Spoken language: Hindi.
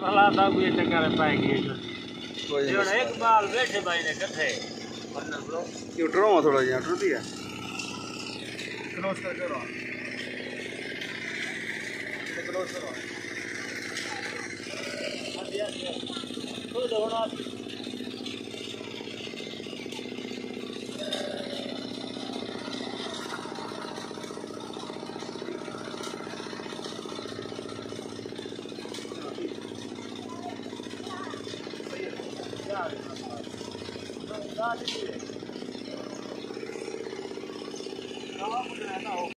भला था ये चक्कर पाएगी जो एक बाल बैठे भाई ने कथे ये ड्रो थोड़ा जिहा टुट गया क्रॉस कर करो। क्रॉस करो Obrigado, Não dá de